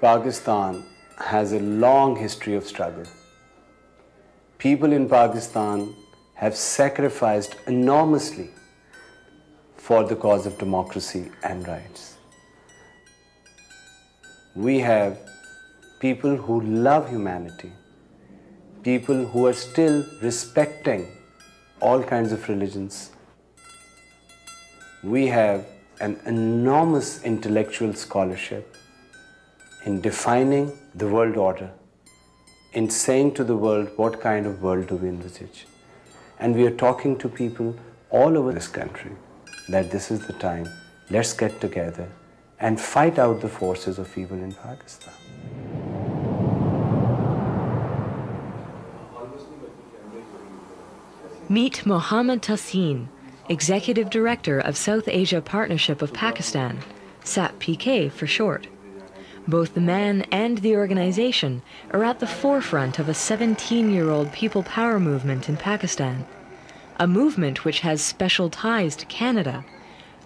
Pakistan has a long history of struggle. People in Pakistan have sacrificed enormously for the cause of democracy and rights. We have people who love humanity, people who are still respecting all kinds of religions. We have an enormous intellectual scholarship in defining the world order, in saying to the world what kind of world do we envisage. And we are talking to people all over this country that this is the time, let's get together and fight out the forces of evil in Pakistan. Meet Mohammad Tahseen, Executive Director of South Asia Partnership of Pakistan, SAPPK for short. Both the man and the organization are at the forefront of a 17 year old people power movement in Pakistan, a movement which has special ties to Canada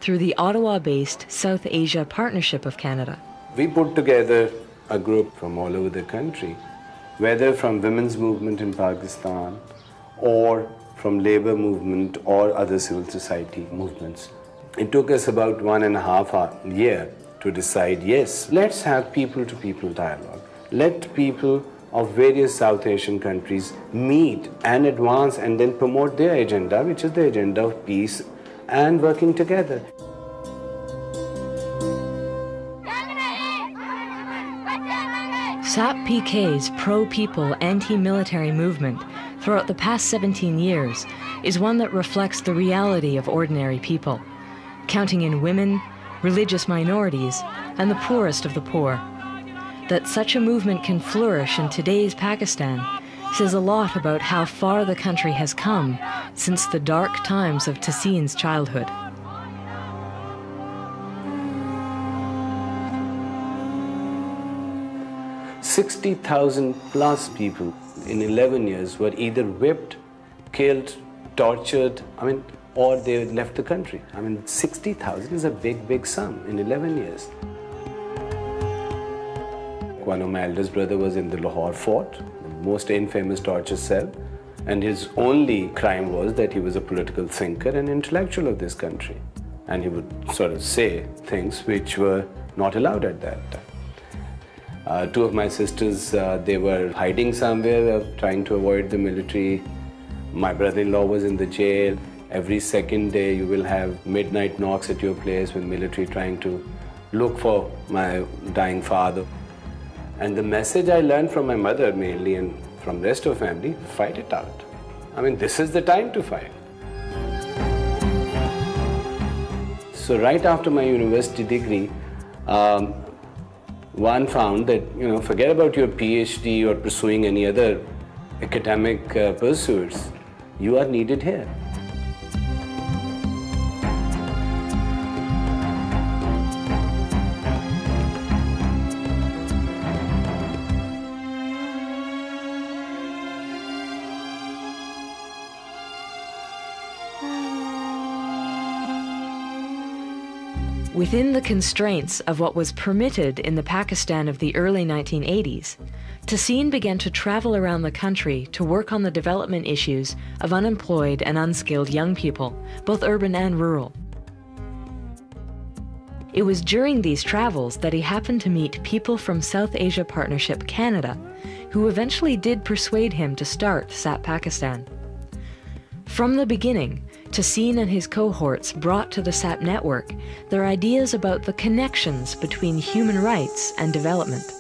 through the Ottawa based South Asia Partnership of Canada. We put together a group from all over the country, whether from women's movement in Pakistan or from labor movement or other civil society movements. It took us about one and a half year to decide yes, let's have people to people dialogue. Let people of various South Asian countries meet and advance and then promote their agenda, which is the agenda of peace and working together. SAP PK's pro people, anti military movement throughout the past 17 years is one that reflects the reality of ordinary people, counting in women, religious minorities, and the poorest of the poor. That such a movement can flourish in today's Pakistan says a lot about how far the country has come since the dark times of Tahseen's childhood. Sixty thousand plus people in eleven years were either whipped, killed, tortured. I mean, or they left the country. I mean, 60,000 is a big, big sum in 11 years. One of my eldest brother was in the Lahore fort, the most infamous torture cell, and his only crime was that he was a political thinker and intellectual of this country. And he would sort of say things which were not allowed at that time. Uh, two of my sisters, uh, they were hiding somewhere, uh, trying to avoid the military. My brother-in-law was in the jail. Every second day you will have midnight knocks at your place with military trying to look for my dying father. And the message I learned from my mother mainly and from rest of family, fight it out. I mean, this is the time to fight. So right after my university degree, um, one found that, you know, forget about your PhD or pursuing any other academic uh, pursuits. You are needed here. Within the constraints of what was permitted in the Pakistan of the early 1980s, Tahseen began to travel around the country to work on the development issues of unemployed and unskilled young people, both urban and rural. It was during these travels that he happened to meet people from South Asia Partnership Canada, who eventually did persuade him to start SAP Pakistan. From the beginning, Tahseen and his cohorts brought to the SAP network their ideas about the connections between human rights and development.